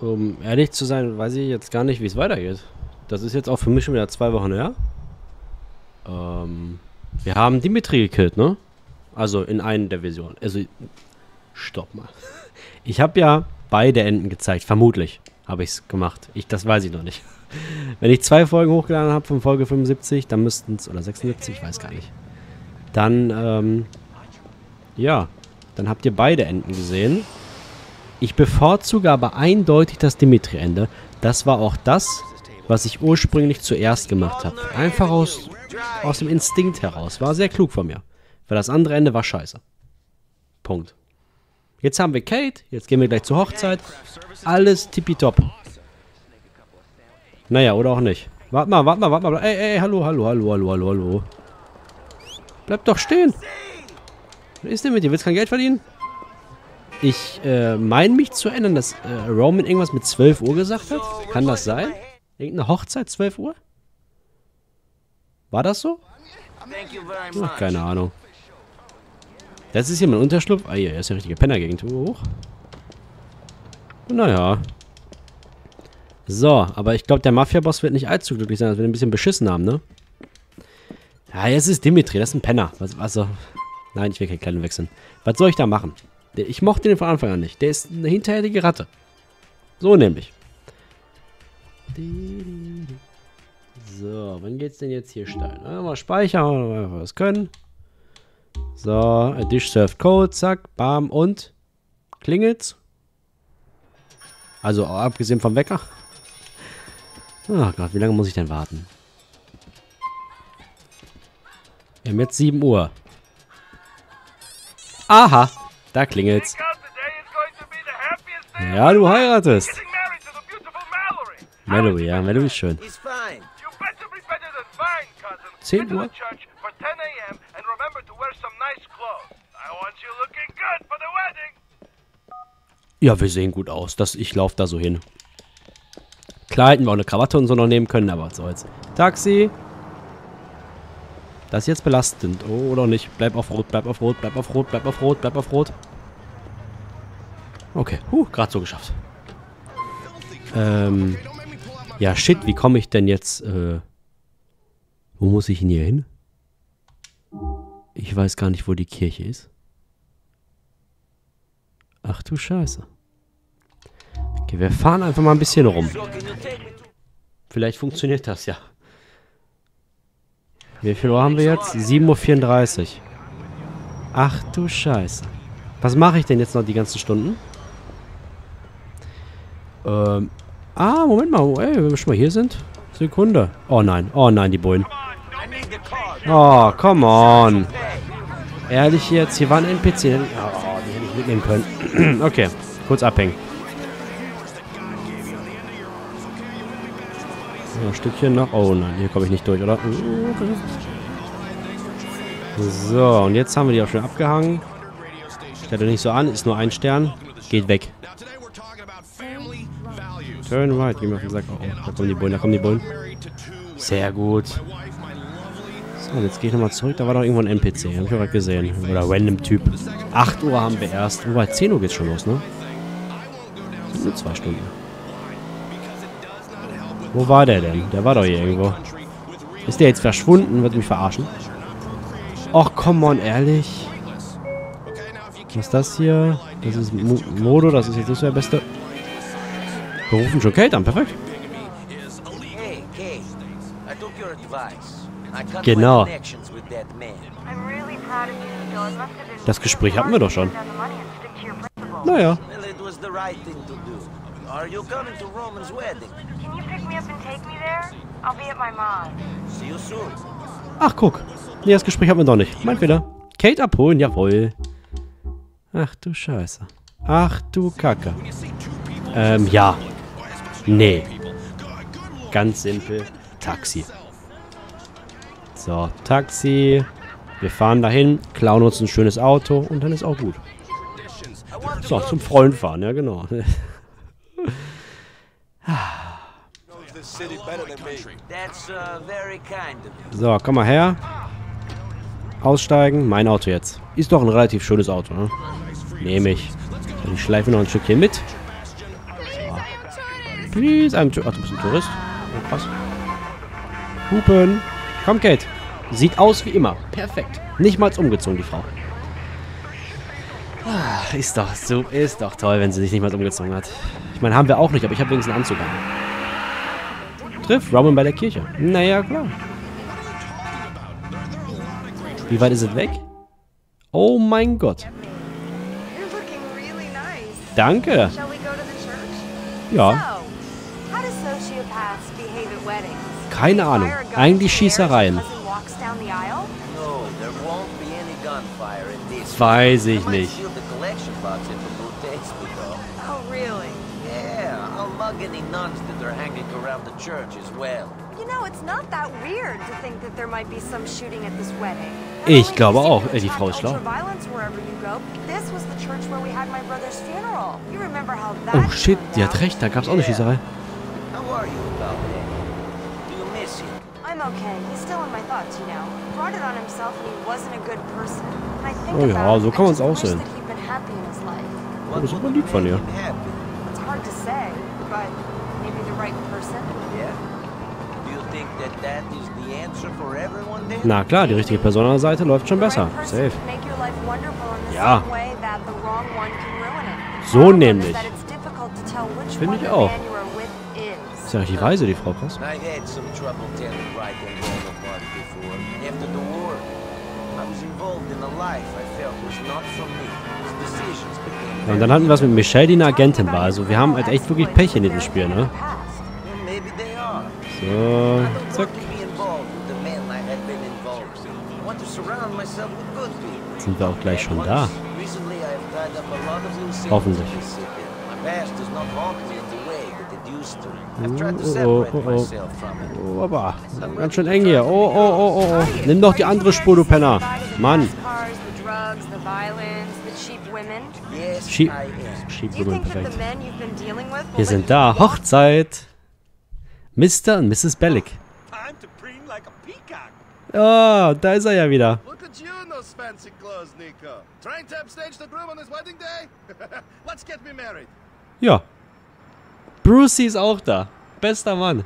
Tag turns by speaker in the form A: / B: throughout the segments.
A: Um ehrlich zu sein, weiß ich jetzt gar nicht, wie es weitergeht. Das ist jetzt auch für mich schon wieder zwei Wochen her. Ähm, wir haben Dimitri gekillt, ne? Also in einer der Versionen. Also, stopp mal. Ich habe ja beide Enden gezeigt, vermutlich habe ich es gemacht. Das weiß ich noch nicht. Wenn ich zwei Folgen hochgeladen habe von Folge 75, dann müssten es, oder 76, ich weiß gar nicht. Dann, ähm, ja, dann habt ihr beide Enden gesehen. Ich bevorzuge aber eindeutig das Dimitri-Ende. Das war auch das, was ich ursprünglich zuerst gemacht habe. Einfach aus, aus dem Instinkt heraus. War sehr klug von mir. Weil das andere Ende war scheiße. Punkt. Jetzt haben wir Kate. Jetzt gehen wir gleich zur Hochzeit. Alles tippitopp. Naja, oder auch nicht. Warte mal, warte mal, warte mal. Ey, ey, hallo, hallo, hallo, hallo, hallo, hallo. Bleib doch stehen. Was ist denn mit dir? Willst du kein Geld verdienen? Ich äh, meine mich zu erinnern, dass äh, Roman irgendwas mit 12 Uhr gesagt hat. Kann das sein? Irgendeine Hochzeit 12 Uhr? War das so? Ach, keine Ahnung. Das ist hier mein Unterschlupf. Ah, hier ist ja richtige Penner-Gegend. Hoch. Naja. So, aber ich glaube, der Mafia-Boss wird nicht allzu glücklich sein, dass wir ihn ein bisschen beschissen haben, ne? Ja, jetzt ist Dimitri, das ist ein Penner. Was, also, nein, ich will keinen Kleinen wechseln. Was soll ich da machen? Ich mochte den von Anfang an nicht. Der ist eine hinterhältige Ratte. So nämlich. So, wann geht's denn jetzt hier steil? Mal speichern, mal was können. So, a dish served cold, zack, bam und klingelt's. Also abgesehen vom Wecker. Ach Gott, wie lange muss ich denn warten? Wir haben jetzt 7 Uhr. Aha, da klingelt's. Ja, du heiratest. Mallory, ja, Mallory ist schön. 10 Uhr? Ja, wir sehen gut aus. Das, ich laufe da so hin. Klar hätten wir auch eine Krawatte und so noch nehmen können, aber was soll's. Taxi. Das ist jetzt belastend. Oh, oder nicht? Bleib auf Rot, bleib auf Rot, bleib auf Rot, bleib auf Rot, bleib auf Rot. Okay, huh, gerade so geschafft. Ähm, ja, shit, wie komme ich denn jetzt, äh, wo muss ich denn hier hin? Ich weiß gar nicht, wo die Kirche ist. Ach du Scheiße. Okay, wir fahren einfach mal ein bisschen rum. Vielleicht funktioniert das ja. Wie viel Uhr haben wir jetzt? 7.34 Uhr. Ach du Scheiße. Was mache ich denn jetzt noch die ganzen Stunden? Ähm. Ah, Moment mal. Ey, wenn wir schon mal hier sind. Sekunde. Oh nein. Oh nein, die Bullen. Oh, come on. Ehrlich jetzt, hier war ein NPC. Oh, die hätte ich mitnehmen können. okay, kurz abhängen. Ein Stückchen noch. Oh nein, hier komme ich nicht durch, oder? So, und jetzt haben wir die auch schon abgehangen. Stellt nicht so an, ist nur ein Stern. Geht weg. Turn right, geh mir auf den Sack. Oh, da kommen die Bullen, da kommen die Bullen. Sehr gut. So, jetzt gehe ich nochmal zurück. Da war doch irgendwo ein NPC. Hab ich gerade gesehen. Oder random Typ. 8 Uhr haben wir erst. Wobei, 10 Uhr geht's schon los, ne? Nur zwei Stunden. Wo war der denn? Der war doch hier irgendwo. Ist der jetzt verschwunden? Wird mich verarschen? Och, come on, ehrlich. Was ist das hier? Das ist Mo Modo, das ist jetzt nicht so der beste. Wir rufen schon Kate an, perfekt. Genau. Das Gespräch hatten wir doch schon. Naja. Ach, guck. Nee, das Gespräch hatten wir doch nicht. Mein Fehler. Kate abholen, jawohl. Ach du Scheiße. Ach du Kacke. Ähm, ja. Nee. Ganz simpel. Taxi. So, Taxi. Wir fahren dahin, klauen uns ein schönes Auto und dann ist auch gut. So, zum Freund fahren, ja genau. So, komm mal her. Aussteigen. Mein Auto jetzt. Ist doch ein relativ schönes Auto, ne? Nehme ich. Ich schleife noch ein Stückchen mit. So. Please, I'm... Ach, du bist ein Tourist. Oh, krass. Hupen. Komm, Kate. Sieht aus wie immer. Perfekt. Nicht mal umgezogen, die Frau. Ah, ist doch so, ist doch toll, wenn sie sich nicht mal umgezogen hat. Ich meine, haben wir auch nicht, aber ich habe wenigstens einen Anzug an. Triff Robin bei der Kirche. Naja, klar. Wie weit ist es weg? Oh mein Gott. Danke. Ja, keine Ahnung. Eigentlich Schießereien. Weiß ich nicht.
B: Oh, really?
C: Yeah, I'll mug any that are hanging around the church as well.
B: You know, it's not that weird to think that there might be some shooting at this wedding.
A: Ich glaube auch. Äh, die Frau ist schlau. Oh shit, die hat recht. Da gab es auch eine Schießerei. Oh ja, so kann man's
B: just
A: auch sehen.
C: What
A: das ist aber lieb von ihr.
C: him happy?
B: It's hard to say, but maybe the right person.
C: Yeah? Do you think that that is the answer for everyone then?
A: Na klar, die richtige Person an der Seite läuft schon besser. Safe.
B: can make your life wonderful in the
A: Ja.
B: same way that the wrong one can ruin it.
A: So nämlich.
B: that it's difficult to tell which
A: Finde
B: one
A: ich auch.
B: man you are with is.
A: Ist ja richtig weise, die Frau, krass.
C: I had some trouble telling right and wrong apart before. After the war, I was involved in a life I felt was not for me. His decisions became
A: und dann hatten wir was mit Michelle, die eine Agentin war. Also wir haben halt echt wirklich Pech in diesem Spiel, ne? So, zack. Sind wir auch gleich schon da. Hoffentlich. Oh, oh, oh, oh.
C: it.
A: Oh, aber ganz schön eng hier. Oh, oh, oh, oh, oh. Nimm doch die andere Spur, du Penner. Mann.
B: The drugs, the violence, the cheap women.
C: Yes,
A: Woman,
B: think that
A: perfekt.
B: the men you've been dealing with will
A: Wir sind da. Hochzeit. Mr. und Mrs. Bellick.
D: Time to preen like a peacock.
A: Oh, da ist er ja wieder.
D: Look at you in those fancy clothes, Nico. Trying to upstage the groom on his wedding day? Let's get me married.
A: Ja. Brucey ist auch da. Bester Mann.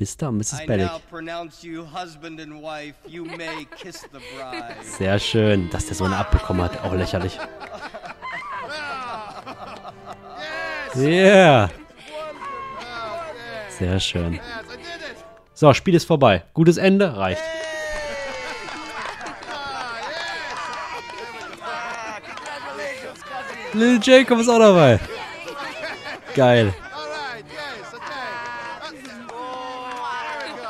A: Mr. und Mrs. Bellick.
E: now pronounce you husband and wife. You may kiss the bride.
A: Sehr schön. Dass der so eine abbekommen hat. Auch lächerlich. Yeah. Sehr schön. So, Spiel ist vorbei. Gutes Ende. Reicht. Lil Jacob ist auch dabei. Geil.
D: All right, yes, okay. Uh, there we go.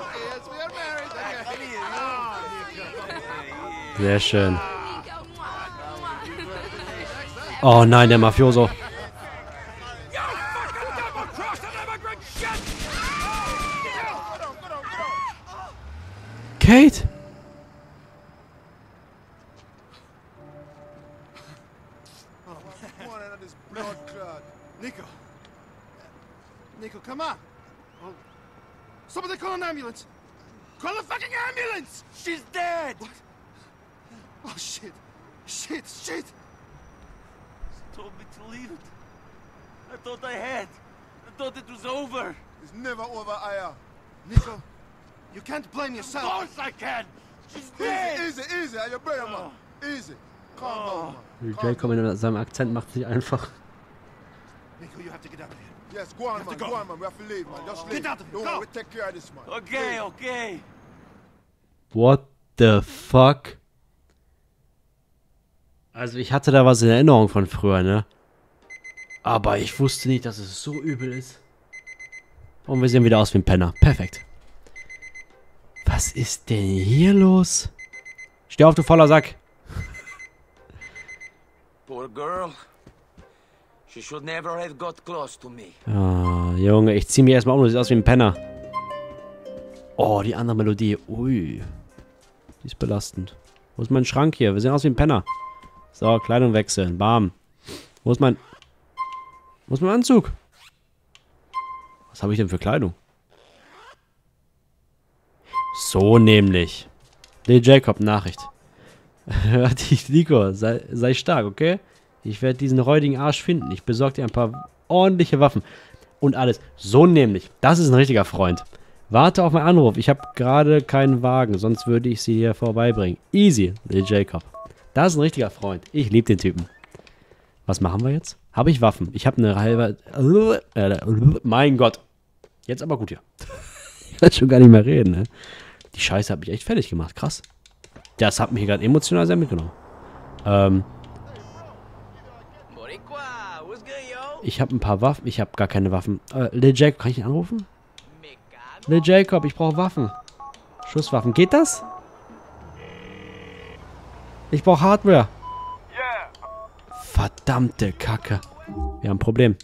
D: okay, yes, we are married. Okay.
A: Sehr schön. Oh nein, der Mafioso. Kate?
D: Nico. Nico, come on. Oh. Somebody call an ambulance. Call a fucking ambulance! She's dead! What? Oh, shit. Shit, shit.
F: She told me to leave it. I thought I had. I thought it was over.
D: It's never over, Aya. Nico, you can't blame yourself.
F: Of course I can. She's
D: Easy,
F: dead.
D: easy, easy. Are you better, man? Oh. Easy. Calm oh. down,
A: Lil
D: man. Calm
A: Jacob in seinem Akzent macht sich einfach.
D: Nico, you have to get out of here. Yes, go on, man. Go. on, man. We have to leave, man. Just oh. leave.
F: Get out of here.
D: Don't
F: Go.
D: worry, we take care of this, man.
F: Okay, okay.
A: What the fuck? Also ich hatte da was in Erinnerung von früher, ne? Aber ich wusste nicht, dass es so übel ist. Und wir sehen wieder aus wie ein Penner. Perfekt. Was ist denn hier los? Steh auf, du voller Sack.
C: Poor girl. She should never have got close to me.
A: Ah, Junge, ich zieh mich erstmal um, du siehst aus wie ein Penner. Oh, die andere Melodie. Ui. Die ist belastend. Wo ist mein Schrank hier? Wir sehen aus wie ein Penner. So, Kleidung wechseln. Bam. Wo ist mein... Wo ist mein Anzug? Was habe ich denn für Kleidung? So nämlich. Lil Jacob, Nachricht. Hör dich, Nico. Sei, sei stark, okay? Ich werde diesen räudigen Arsch finden. Ich besorge dir ein paar ordentliche Waffen. Und alles. So nämlich. Das ist ein richtiger Freund. Warte auf meinen Anruf. Ich habe gerade keinen Wagen, sonst würde ich sie hier vorbeibringen. Easy, Lil Jacob. Das ist ein richtiger Freund. Ich liebe den Typen. Was machen wir jetzt? Habe ich Waffen? Ich habe eine halbe... Äh, mein Gott. Jetzt aber gut hier. ich kann schon gar nicht mehr reden, ne? Die Scheiße hat mich echt fertig gemacht. Krass. Das hat mich gerade emotional sehr mitgenommen. Ähm, ich habe ein paar Waffen. Ich habe gar keine Waffen. Äh, Lil Jacob, kann ich ihn anrufen? Lil Jacob, ich brauche Waffen. Schusswaffen. Geht das? Ich brauche Hardware. Verdammte Kacke. Wir haben ein Problem.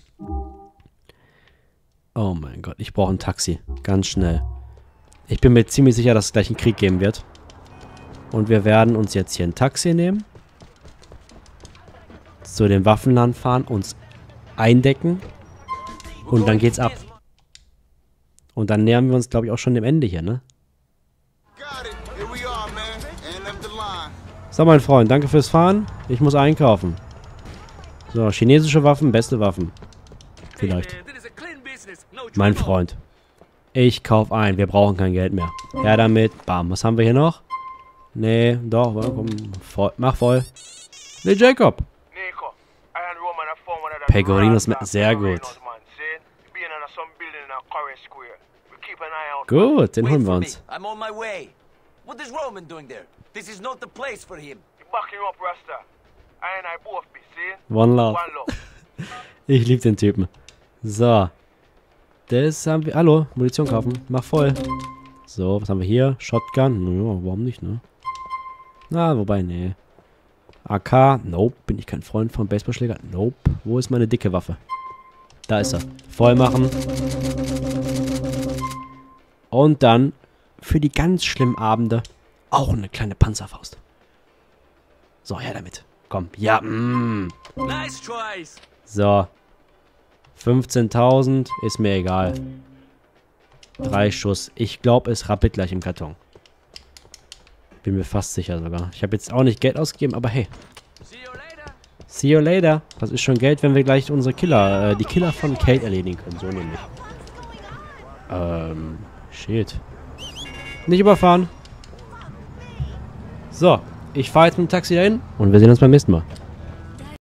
A: Oh mein Gott, ich brauche ein Taxi. Ganz schnell. Ich bin mir ziemlich sicher, dass es gleich einen Krieg geben wird. Und wir werden uns jetzt hier ein Taxi nehmen. Zu dem Waffenland fahren, uns eindecken. Und dann geht's ab. Und dann nähern wir uns, glaube ich, auch schon dem Ende hier, ne? So, mein Freund, danke fürs Fahren. Ich muss einkaufen. So, chinesische Waffen, beste Waffen. Vielleicht. Mein Freund. Ich kauf ein. Wir brauchen kein Geld mehr. Her damit. Bam. Was haben wir hier noch? Nee, doch. Komm, voll. Mach voll. Nee, Jacob. Pegorinos mit- sehr gut. Gut, den holen wir uns.
C: This is not the place for him.
G: You back him up, Rasta. I and I both be, see?
A: One Love.
G: One love.
A: Ich liebe den Typen. So. Das haben wir. Hallo, Munition kaufen. Mach voll. So, was haben wir hier? Shotgun. Naja, warum nicht, ne? Na, wobei, nee. AK. Nope. Bin ich kein Freund von Baseballschläger? Nope. Wo ist meine dicke Waffe? Da ist er. Voll machen. Und dann für die ganz schlimmen Abende auch eine kleine Panzerfaust. So, her damit. Komm. Ja, mm.
C: Nice tries.
A: So. 15.000 ist mir egal. Drei Schuss. Ich glaube, es rappelt gleich im Karton. Bin mir fast sicher sogar. Ich habe jetzt auch nicht Geld ausgegeben, aber hey.
C: See you later.
A: See you later. Das ist schon Geld, wenn wir gleich unsere Killer, äh, die Killer von Kate erledigen können. So nämlich. Ähm, shit. Nicht überfahren. So, ich fahre jetzt mit dem Taxi dahin und wir sehen uns beim nächsten Mal.